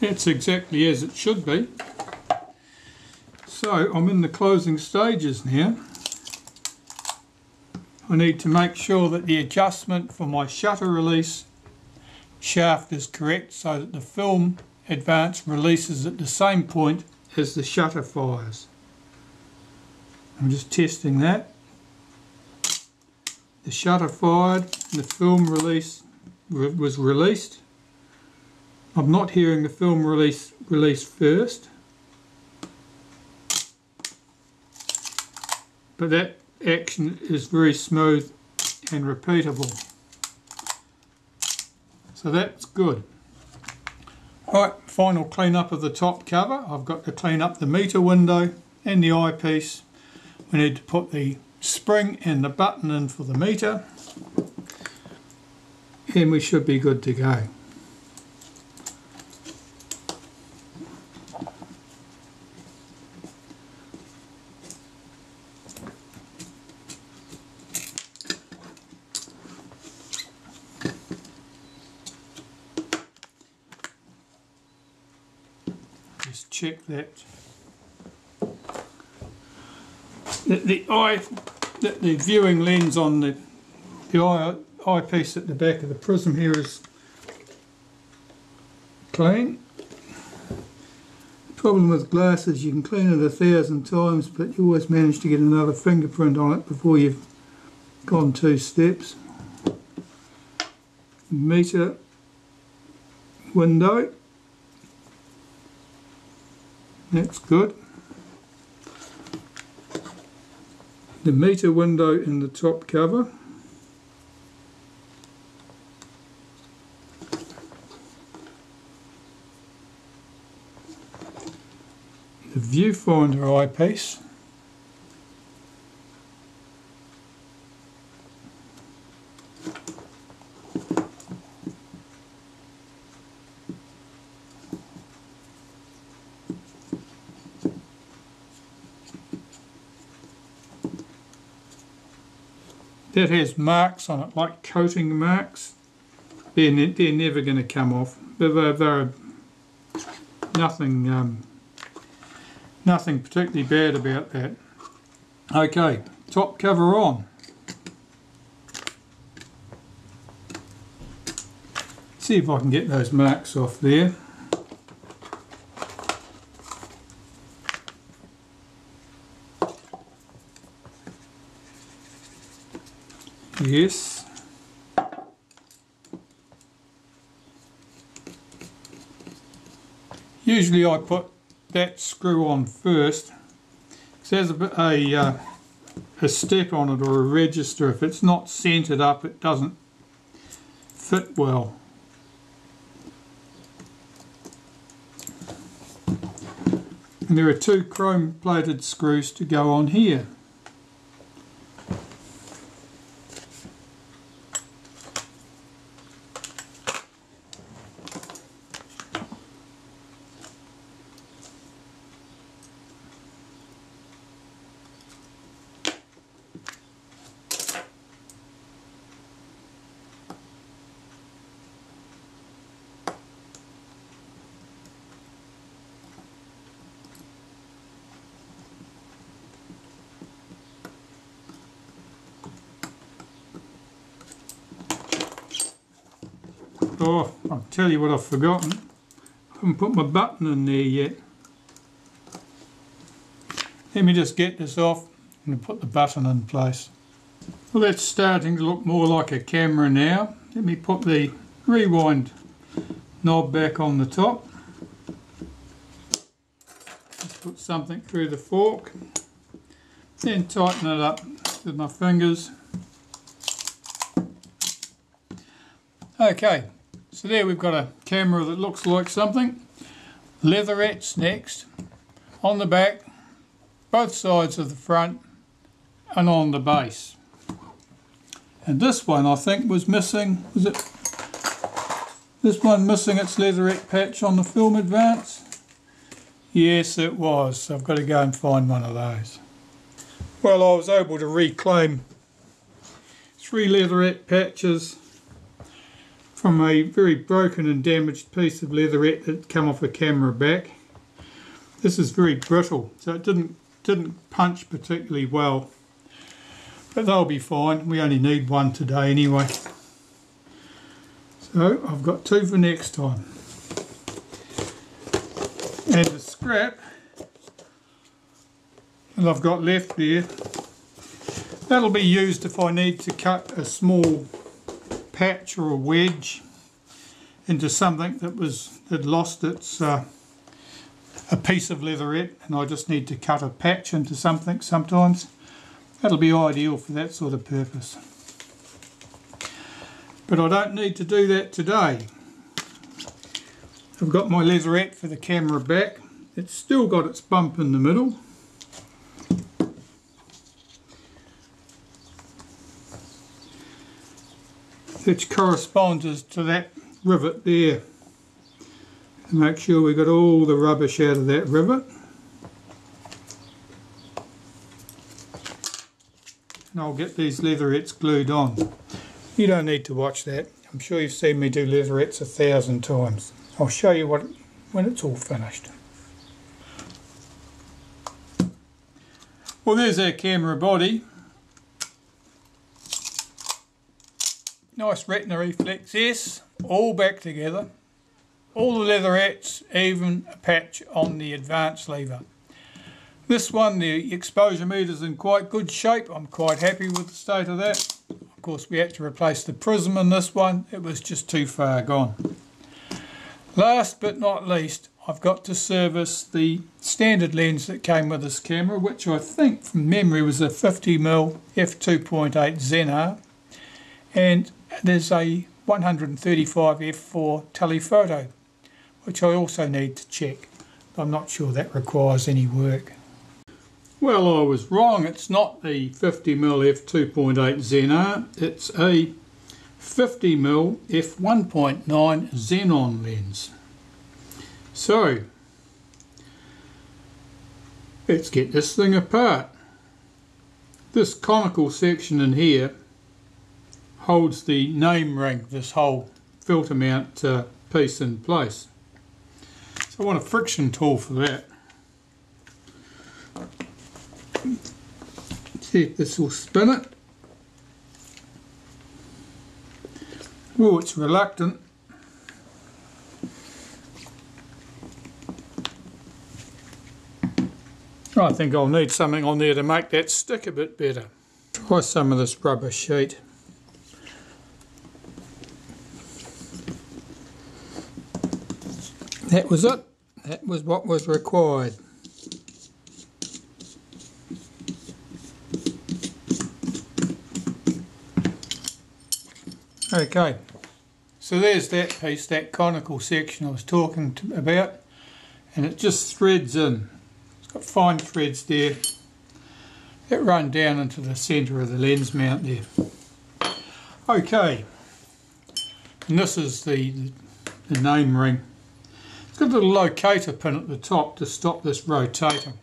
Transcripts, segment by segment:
It's exactly as it should be. So I'm in the closing stages now. I need to make sure that the adjustment for my shutter release shaft is correct so that the film advance releases at the same point as the shutter fires. I'm just testing that. The shutter fired, and the film release was released. I'm not hearing the film release release first. But that action is very smooth and repeatable. So that's good. Right, final clean up of the top cover. I've got to clean up the meter window and the eyepiece. We need to put the spring and the button in for the meter and we should be good to go. Check that the, eye, the, the viewing lens on the the eye eyepiece at the back of the prism here is clean. The problem with glass is you can clean it a thousand times but you always manage to get another fingerprint on it before you've gone two steps. Meter window. That's good. The meter window in the top cover. the viewfinder eyepiece that has marks on it like coating marks they're, ne they're never going to come off they're, they're nothing um, Nothing particularly bad about that. Okay, top cover on. See if I can get those marks off there. Yes. Usually I put that screw on first. It has a, a, uh, a step on it or a register. If it's not centered up, it doesn't fit well. And there are two chrome plated screws to go on here. Oh, I'll tell you what I've forgotten. I haven't put my button in there yet. Let me just get this off and put the button in place. Well, that's starting to look more like a camera now. Let me put the rewind knob back on the top. Just put something through the fork. Then tighten it up with my fingers. Okay, so there we've got a camera that looks like something. Leatherettes next. On the back, both sides of the front and on the base. And this one I think was missing, was it this one missing its leatherette patch on the film advance? Yes it was, so I've got to go and find one of those. Well I was able to reclaim three leatherette patches from a very broken and damaged piece of leatherette that come off a camera back. This is very brittle, so it didn't didn't punch particularly well. But they'll be fine. We only need one today anyway. So I've got two for next time. And the scrap that I've got left there, that'll be used if I need to cut a small patch or a wedge into something that was had lost its uh, a piece of leatherette and I just need to cut a patch into something sometimes. That'll be ideal for that sort of purpose. But I don't need to do that today. I've got my leatherette for the camera back. It's still got its bump in the middle. Which corresponds to that rivet there. Make sure we got all the rubbish out of that rivet. and I'll get these leatherettes glued on. You don't need to watch that. I'm sure you've seen me do leatherettes a thousand times. I'll show you what when it's all finished. Well there's our camera body. Nice retina reflex S, all back together. All the leatherettes, even a patch on the advance lever. This one, the exposure meter is in quite good shape. I'm quite happy with the state of that. Of course, we had to replace the prism in this one. It was just too far gone. Last but not least, I've got to service the standard lens that came with this camera, which I think from memory was a 50mm f2.8 Xenar. And there's a 135 f4 telephoto, which I also need to check. I'm not sure that requires any work. Well, I was wrong. It's not the 50mm f2.8 Xenar. It's a 50mm f1.9 Xenon lens. So, let's get this thing apart. This conical section in here holds the name ring, this whole filter mount uh, piece in place. So I want a friction tool for that. See if this will spin it. Oh, it's reluctant. I think I'll need something on there to make that stick a bit better. Try some of this rubber sheet. That was it. That was what was required. Okay, so there's that piece, that conical section I was talking to, about, and it just threads in. It's got fine threads there that run down into the centre of the lens mount there. Okay, and this is the, the name ring. A little locator pin at the top to stop this rotating.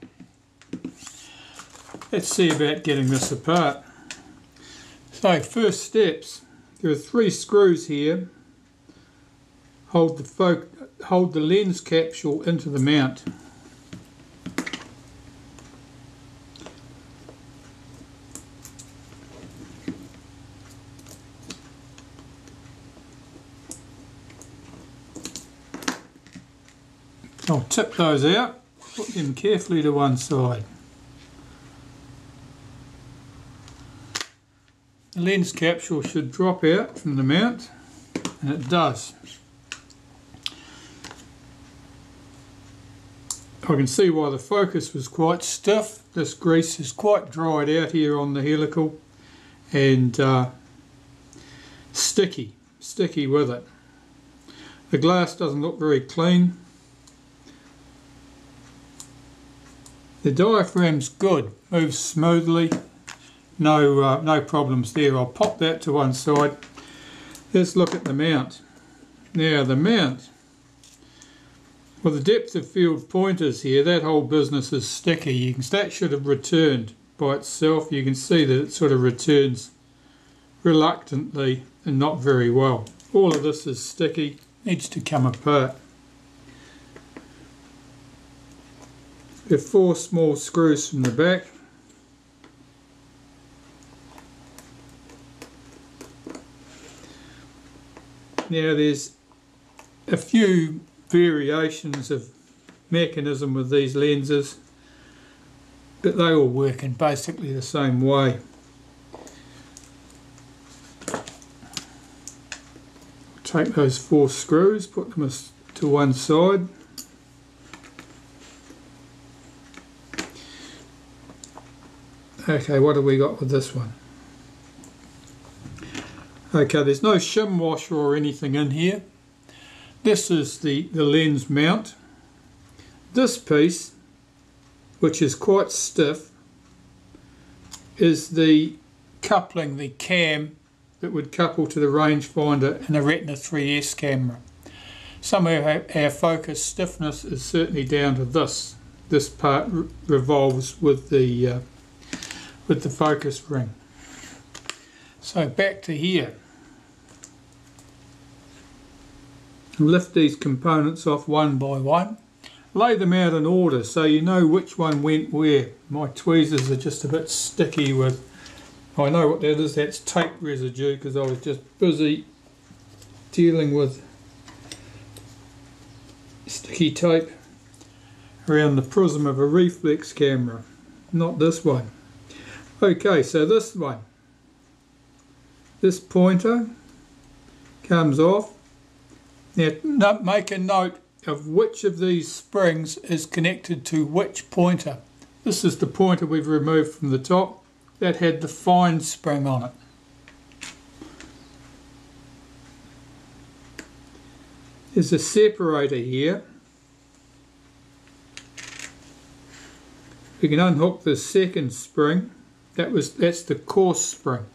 Let's see about getting this apart. So first steps, there are three screws here. Hold the, hold the lens capsule into the mount. I'll tip those out, put them carefully to one side. The lens capsule should drop out from the mount, and it does. I can see why the focus was quite stiff. This grease is quite dried out here on the helical and uh, sticky, sticky with it. The glass doesn't look very clean. The diaphragm's good, moves smoothly no, uh, no problems there. I'll pop that to one side. Let's look at the mount. Now the mount, well the depth of field pointers here, that whole business is sticky. You can, that should have returned by itself. You can see that it sort of returns reluctantly and not very well. all of this is sticky, needs to come apart. Are four small screws from the back. Now there's a few variations of mechanism with these lenses but they all work in basically the same way. Take those four screws, put them to one side. Okay, what have we got with this one? Okay, there's no shim washer or anything in here. This is the, the lens mount. This piece, which is quite stiff, is the coupling, the cam that would couple to the rangefinder in a Retina 3S camera. Some of our, our focus stiffness is certainly down to this. This part revolves with the uh, with the focus ring. So back to here. Lift these components off one by one. Lay them out in order so you know which one went where. My tweezers are just a bit sticky with, I know what that is, that's tape residue because I was just busy dealing with sticky tape around the prism of a reflex camera, not this one. Okay, so this one, this pointer comes off. Now make a note of which of these springs is connected to which pointer. This is the pointer we've removed from the top that had the fine spring on it. There's a separator here. We can unhook the second spring that was that's the coarse spring.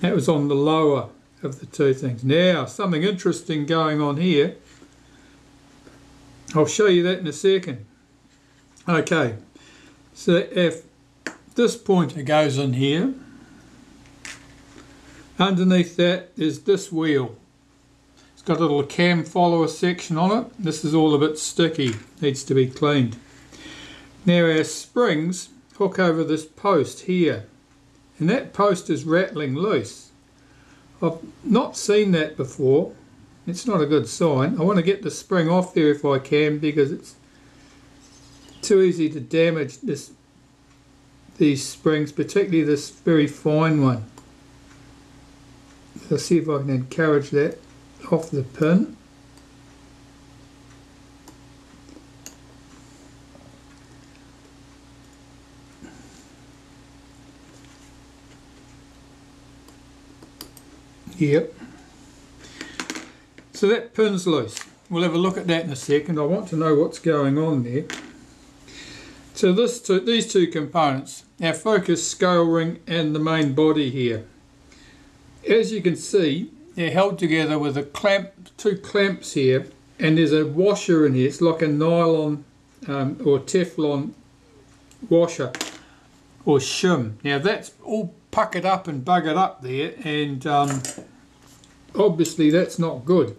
That was on the lower of the two things. Now, something interesting going on here. I'll show you that in a second. Okay, so if this pointer goes in here, underneath that is this wheel. It's got a little cam follower section on it. This is all a bit sticky, needs to be cleaned. Now our springs hook over this post here and that post is rattling loose. I've not seen that before. It's not a good sign. I want to get the spring off there if I can because it's too easy to damage this these springs, particularly this very fine one. So see if I can encourage that off the pin. Yep. So that pin's loose. We'll have a look at that in a second. I want to know what's going on there. So this two, these two components, our focus scale ring and the main body here. As you can see, they're held together with a clamp, two clamps here, and there's a washer in here. It's like a nylon um, or Teflon washer or shim. Now that's all puckered up and buggered up there and um, obviously that's not good.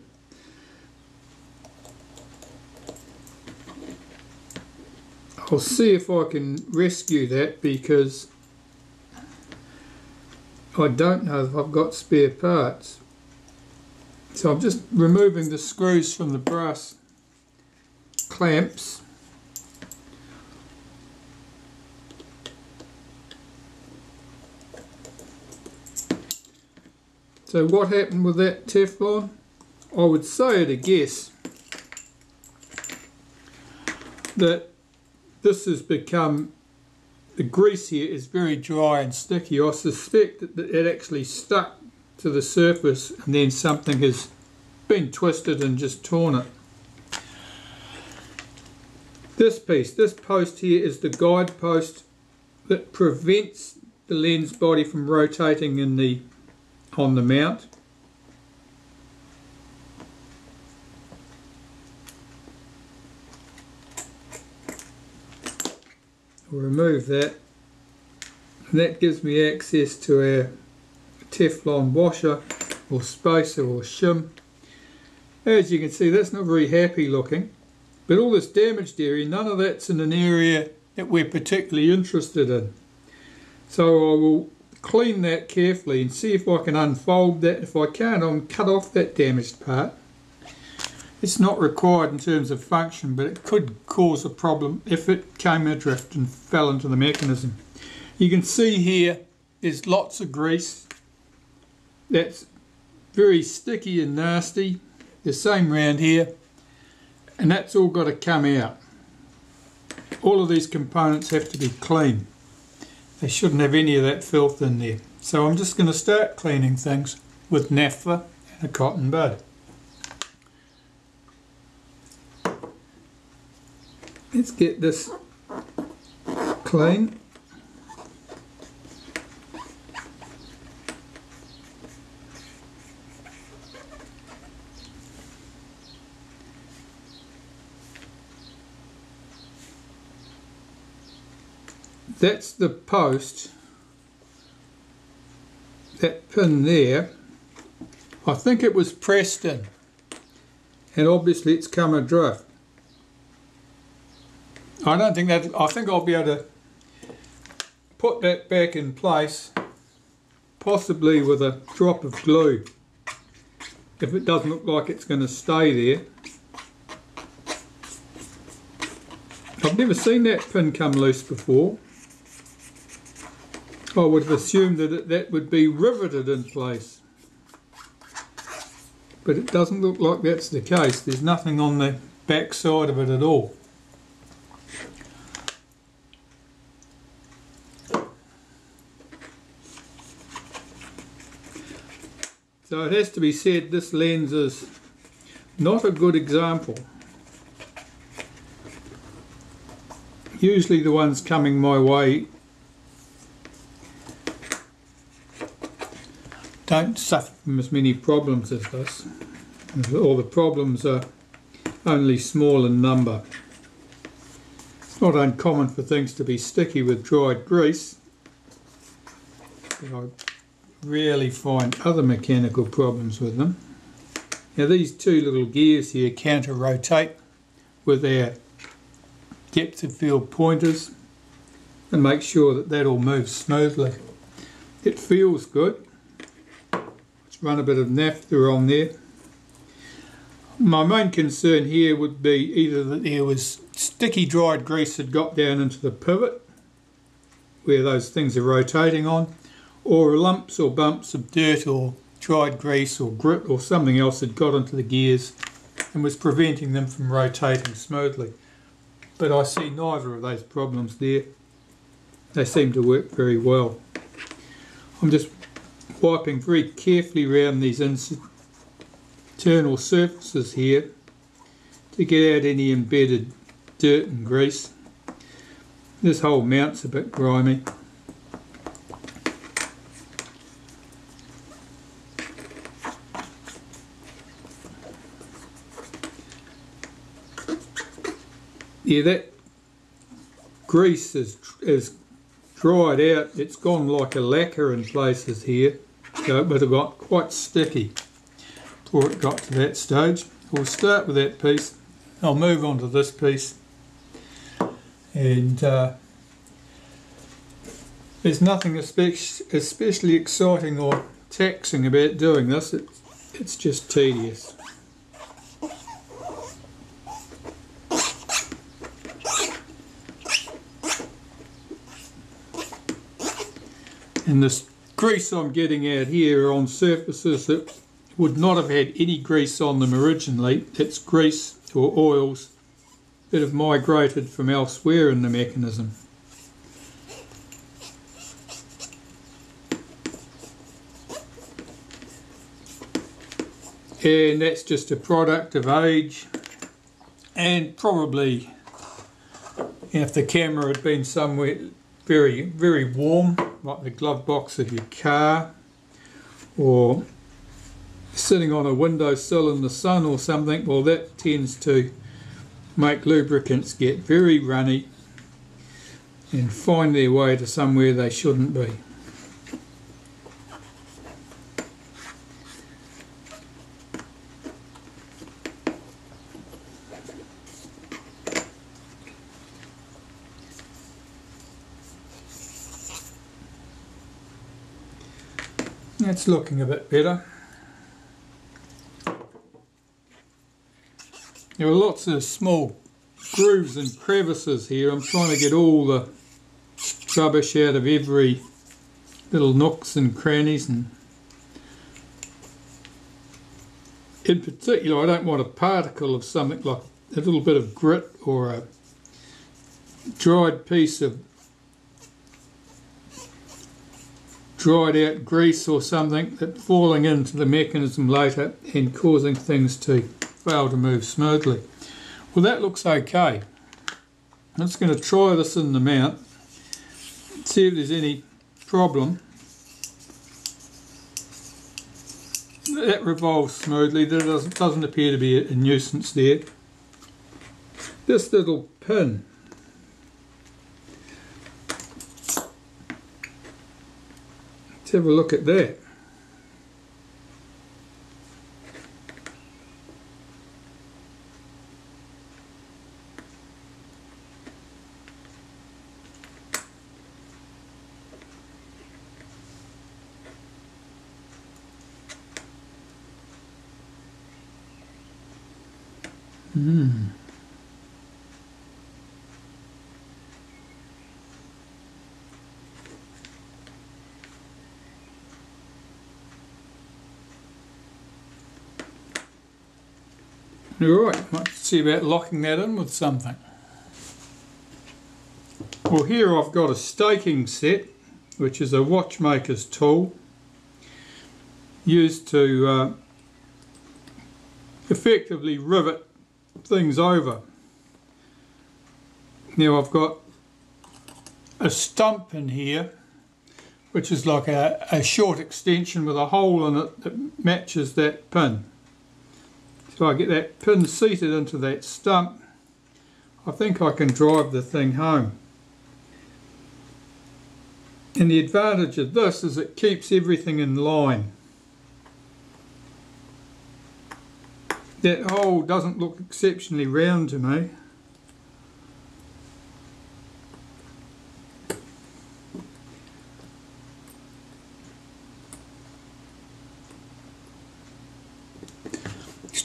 I'll see if I can rescue that because I don't know if I've got spare parts. So I'm just removing the screws from the brass clamps So what happened with that Teflon? I would say at a guess that this has become, the grease here is very dry and sticky. I suspect that it actually stuck to the surface and then something has been twisted and just torn it. This piece, this post here is the guide post that prevents the lens body from rotating in the on the mount. We'll remove that and that gives me access to our Teflon washer or spacer or shim. As you can see that's not very happy looking but all this damaged area none of that's in an area that we're particularly interested in. So I will clean that carefully and see if I can unfold that. If I can't I'll cut off that damaged part. It's not required in terms of function but it could cause a problem if it came adrift and fell into the mechanism. You can see here there's lots of grease that's very sticky and nasty. The same round here. And that's all got to come out. All of these components have to be clean. They shouldn't have any of that filth in there. So I'm just going to start cleaning things with naphtha and a cotton bud. Let's get this clean. That's the post that pin there. I think it was pressed in. And obviously it's come adrift. I don't think that I think I'll be able to put that back in place possibly with a drop of glue if it doesn't look like it's going to stay there. I've never seen that pin come loose before I would have assumed that that would be riveted in place. But it doesn't look like that's the case. There's nothing on the back side of it at all. So it has to be said this lens is not a good example. Usually the ones coming my way don't suffer from as many problems as this. All the problems are only small in number. It's not uncommon for things to be sticky with dried grease, but I rarely find other mechanical problems with them. Now these two little gears here counter rotate with their depth of field pointers and make sure that that all moves smoothly. It feels good run a bit of naphtha on there. My main concern here would be either that there was sticky dried grease that got down into the pivot where those things are rotating on or lumps or bumps of dirt or dried grease or grit or something else that got into the gears and was preventing them from rotating smoothly. But I see neither of those problems there. They seem to work very well. I'm just wiping very carefully around these internal surfaces here to get out any embedded dirt and grease. This whole mount's a bit grimy. Yeah, that grease is, is dried out. It's gone like a lacquer in places here go, but it got quite sticky before it got to that stage. We'll start with that piece. I'll move on to this piece. And uh, there's nothing especially exciting or taxing about doing this. It, it's just tedious. And this grease I'm getting out here on surfaces that would not have had any grease on them originally. It's grease or oils that have migrated from elsewhere in the mechanism. And that's just a product of age and probably if the camera had been somewhere very, very warm, like the glove box of your car, or sitting on a windowsill in the sun or something, well that tends to make lubricants get very runny and find their way to somewhere they shouldn't be. That's looking a bit better. There are lots of small grooves and crevices here. I'm trying to get all the rubbish out of every little nooks and crannies and in particular I don't want a particle of something like a little bit of grit or a dried piece of dried out grease or something that falling into the mechanism later and causing things to fail to move smoothly. Well that looks okay. I'm just going to try this in the mount see if there's any problem. That revolves smoothly, there doesn't, doesn't appear to be a, a nuisance there. This little pin Let's have a look at that. Alright, might see about locking that in with something. Well here I've got a staking set which is a watchmaker's tool used to uh, effectively rivet things over. Now I've got a stump in here which is like a, a short extension with a hole in it that matches that pin. I get that pin seated into that stump. I think I can drive the thing home. And the advantage of this is it keeps everything in line. That hole doesn't look exceptionally round to me.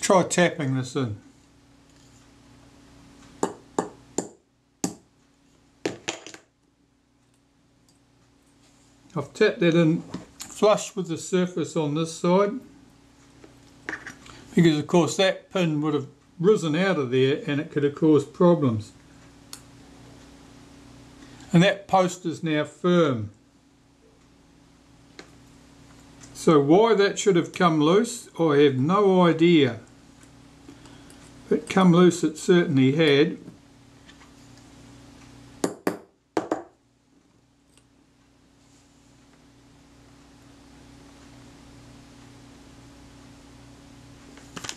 Try tapping this in. I've tapped that in flush with the surface on this side because of course that pin would have risen out of there and it could have caused problems. And that post is now firm. So why that should have come loose, I have no idea. Come loose it certainly had.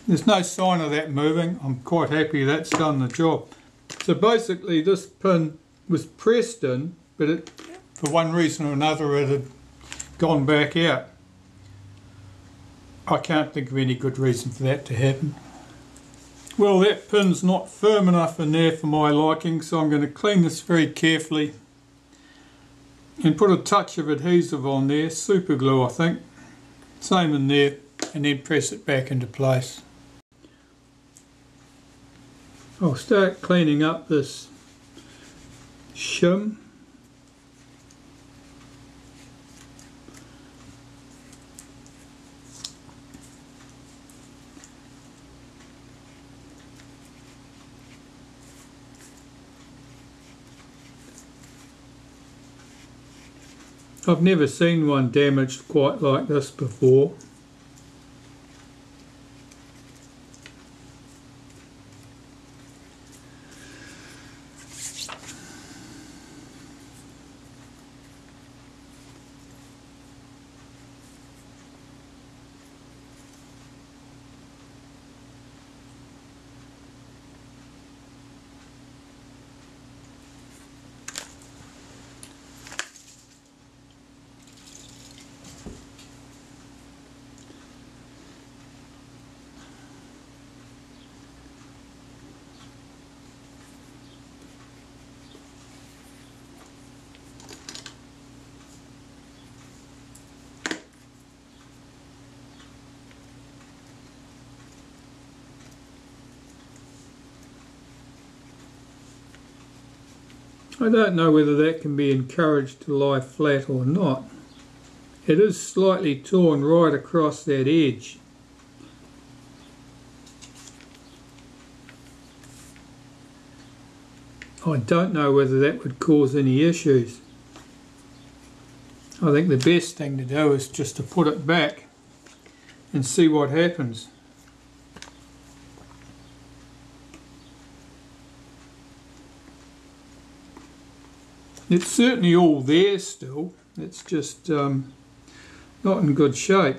There's no sign of that moving. I'm quite happy that's done the job. So basically this pin was pressed in, but it, for one reason or another it had gone back out. I can't think of any good reason for that to happen. Well that pin's not firm enough in there for my liking so I'm going to clean this very carefully and put a touch of adhesive on there, super glue I think, same in there and then press it back into place. I'll start cleaning up this shim. I've never seen one damaged quite like this before. I don't know whether that can be encouraged to lie flat or not. It is slightly torn right across that edge. I don't know whether that would cause any issues. I think the best thing to do is just to put it back and see what happens. It's certainly all there still, it's just um, not in good shape.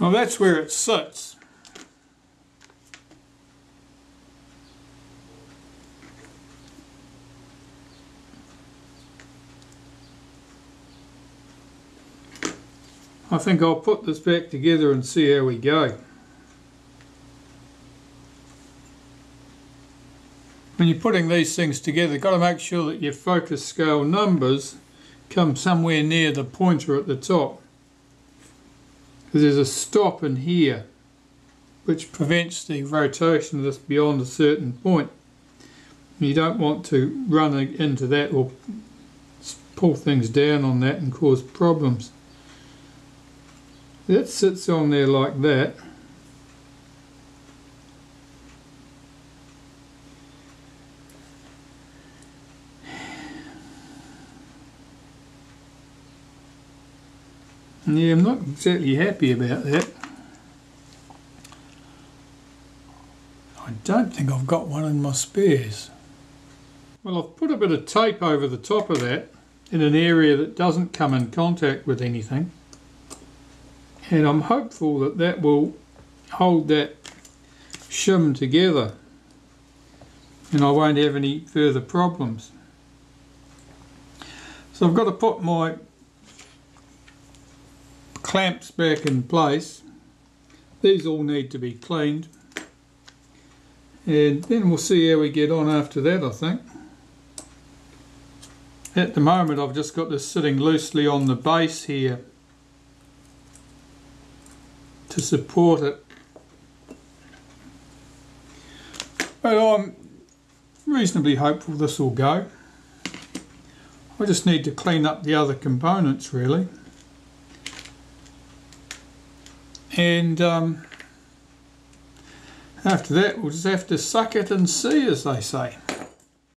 Well, that's where it sits. I think I'll put this back together and see how we go. When you're putting these things together, you've got to make sure that your focus scale numbers come somewhere near the pointer at the top because there's a stop in here which prevents the rotation of this beyond a certain point. You don't want to run into that or pull things down on that and cause problems. That sits on there like that. Yeah, I'm not exactly happy about that. I don't think I've got one in my spares. Well, I've put a bit of tape over the top of that in an area that doesn't come in contact with anything. And I'm hopeful that that will hold that shim together and I won't have any further problems. So I've got to put my clamps back in place. These all need to be cleaned. And then we'll see how we get on after that, I think. At the moment I've just got this sitting loosely on the base here to support it. But I'm reasonably hopeful this will go. I just need to clean up the other components really. And um, after that we'll just have to suck it and see as they say.